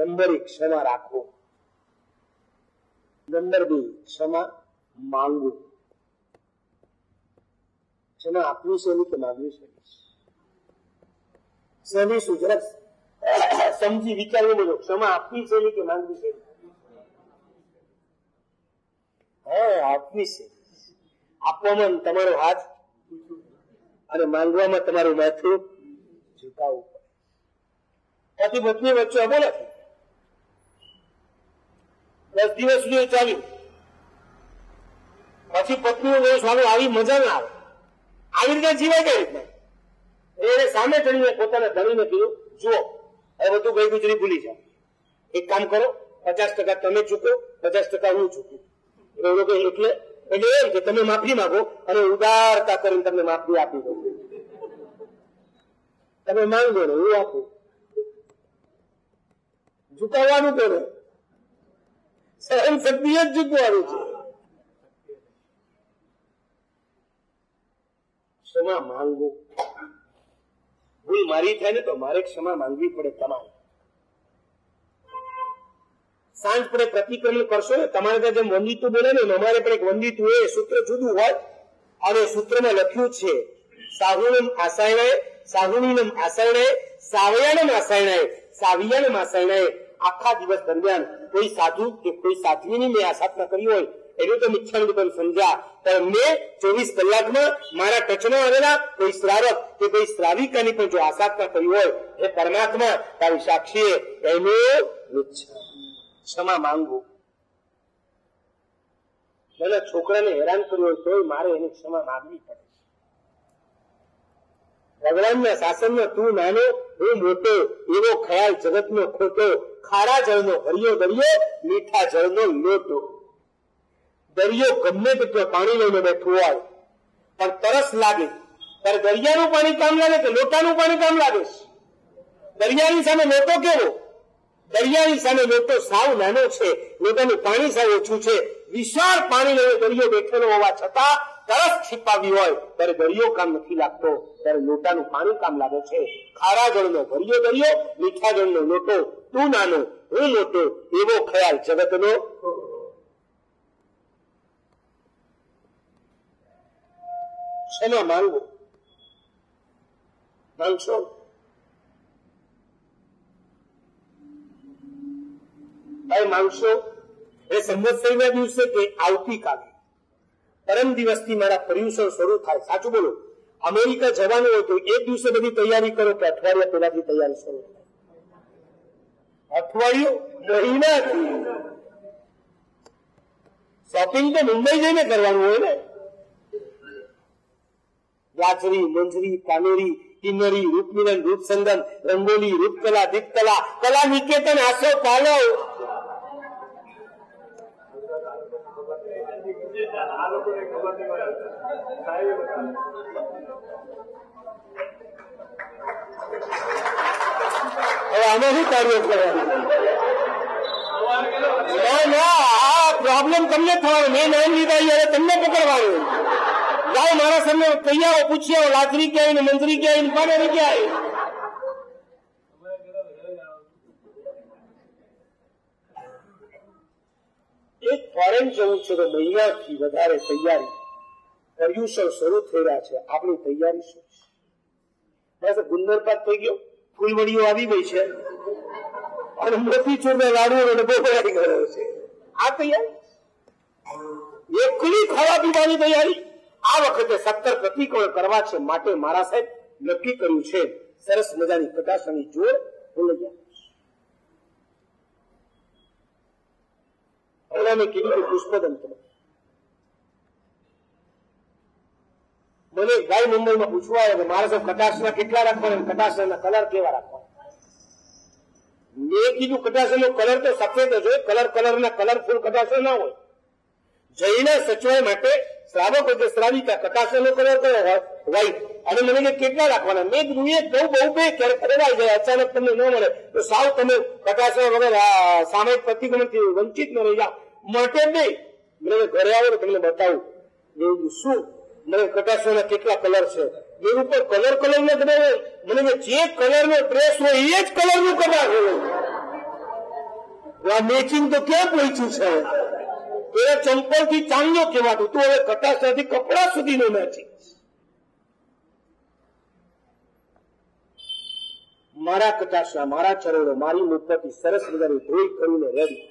Number એક ક્ષમા રાખવો નંબર બે ક્ષમા માંગો. ક્ષમા આપવી છે કે માંગવી છે. સહેલી જરાક સમજી વિચારવું બોલો ક્ષમા આપવી છે કે માંગવી છે? હા, આપવી છે. આપવામાં તમારો હાથ અને માંગવામાં તમારું માથું ઝુકાવવું પડે. પતિ પત્ની વચ્ચે અમે નથી. દસ દિવસ સુધી ચાલ્યું પછી પત્ની કહે સ્વામી આવી મજા ના આવે. આવી રીતે જીવાય કઈ રીતના? એને સામે ચડીને પોતાના ધણીને કીધું, જુઓ હવે બધું ગઈ ગુજરી ભૂલી જાઓ. એક કામ કરો, પચાસ ટકા તમે ચૂકો, પચાસ ટકા હું ચૂકું. એટલે લોકો એટલે એટલે એમ કે તમે માફી માંગો અને ઉદારતા કરીને તમને માફી આપી દઉં. તમે માંગો ને હું આપું. ચૂકવવાનું કોને? સહન શક્તિ જ ઝૂકવાનું છે. ક્ષમા માંગો. ભૂલ મારી થાય ને તો મારે ક્ષમા માંગવી પડે તમારે. સાંજ પડે પ્રતિક્રમણ કરશો ને, તમારે ત્યાં જેમ વંદિતું બોલે ને, અમારે પણ એક વંદિતું એ સૂત્ર જુદું હોય, અને સૂત્રમાં લખ્યું છે, સાહુણમ આસાયણાય સાહુણીનમ આસાયણાય, સાવયાણમ આસાયણાય, સાવિયાણમ આસાયણાય. આખા દિવસ દરમિયાન કોઈ સાધુ કે કોઈ સાધ્વીની મેં આસાધના કરી હોય એટલે તો મિથ્યાનું પણ સમજ્યા. પણ મેં ચોવીસ કલાકમાં મારા ટચમાં આવેલા કોઈ શ્રાવક કે કોઈ શ્રાવિકાની પણ જો આસાધના કરી હોય એ પરમાત્મા, તારી સાક્ષી એનું ક્ષમા માંગવું નાના છોકરાને હેરાન કર્યું હોય તો મારે એની ક્ષમા માંગવી પડે ભગવાનના શાસનમાં તું નાનો, હું મોટો, એવો ખ્યાલ જગતનો ખોટો ખારા જળનો હરિયો દરિયો, મીઠા જળનો લોટો. દરિયો ગમે તેટલો પાણી લઈને બેઠું હોય, પણ તરસ લાગે. ત્યારે દરિયાનું પાણી કામ લાગે કે લોટાનું પાણી કામ લાગે? દરિયાની સામે લોટો કેવો? દરિયાની સામે લોટો સાવ નાનો છે, લોટાનું પાણી સાવ ઓછું છે. વિશાળ પાણી લઈને દરિયો બેઠેલો હોવા છતાં તરસ છીપાવી હોય, ત્યારે દરિયો કામ નથી લાગતો. ત્યારે લોટાનું પાણી કામ લાગે છે. ખારા જળનો ભર્યો દરિયો, મીઠા જળનો લોટો. તું નાનો હું મોટો, એવો ખ્યાલ જગતનો. ક્ષમા માંગવો માંગશો ભાઈ માંગશો એ સંવત્સરીના દિવસે કે આવતીકાલે? પરમ દિવસથી મારા પર્યુષણ શરૂ થાય. સાચું બોલો. અમેરિકા જવાનું હોય તો એક દિવસે બધી તૈયારી કરો કે અઠવાડિયા પહેલાથી તૈયારી શરૂ થાય અઠવાડિયું મહિનાથી શોપિંગ તો મુંબઈ જઈને કરવાનું હોય ને. ગાજરી, મંજરી કાનેરી કિન્નરી, રૂપમિલન, રૂપસંગમ, રંગોલી, રૂપકલા, દીપકલા, કલા નિકેતન આસો પાલો. આમાં શું કાર્ય કરવાનું ના ના, આ પ્રોબ્લેમ તમને થવાનો. મેં નામ લીધા હવે તમને પકડવાનું. જાઓ, મારા સામે તૈયારો પૂછ્યો લાકડી ક્યાંય ને મંત્રી ક્યાંય ને પાડે ક્યાંય. એક ફોરેન જવું છે તો મહિનાથી વધારે તૈયારી પર્યુષણ શરૂ થઈ રહ્યા છે. આપણી તૈયારી શું છે? બસ થઈ ગયો. ફૂલવડીઓ આવી ગઈ છે. અને મોતીચૂર ને લાડુ ડબ્બો ભરાઈ ગયો છે. આ તૈયારી? એકલી ખાવા પીવાની તૈયારી? આ વખતે સત્તર પ્રતિકોણ કરવા છે માટે મારા સાહેબ નક્કી કર્યું છે. સરસ મજાની પ્રકાશની જોર ભૂલી ગયા કીધું કે પુષ્પદંત મને ગાય મુંબઈમાં પૂછવા આવે કે મારે સાહેબ કટાસના કેટલા રાખવાના કટાસના કલર કેવા રાખવાના? મેં કીધું કટાશનો કલર તો સફેદ જ હોય કલર કલરના કલરફુલ કટાશો ના હોય. જઈને સચવાય માટે શ્રાવક કે શ્રાવિકા કટાશનો કલર કયો હોય? વ્હાઈટ અને મને કે કેટલા રાખવાના? મેં કીધું એ બહુ બહુ બે ક્યારે ખરેવાઈ જાય, અચાનક તમને ન મળે. તો સાવ તમે કટાશો વગર સામયિક પ્રતિક્રમણથી વંચિત ન રહી જાઓ. માટે બે. મને ઘરે આવો તમને બતાવું. શું મને કટાશોના કેટલા કલર છે? એ ઉપર કલર કલર ને હોય મને જે કલર નો ડ્રેસ હોય એ જ કલરનું કપડા હોય આ મેચિંગ તો ક્યાં પહોંચ્યું છે? એ ચંપલથી ચાંદલો કહેવાતું તું હવે કટાસાથી કપડા સુધીનું મેચિંગ મારા કટાસના મારા ચરણો, મારી મુક્તથી સરસ મજાની ધોઈ કરીને રેડી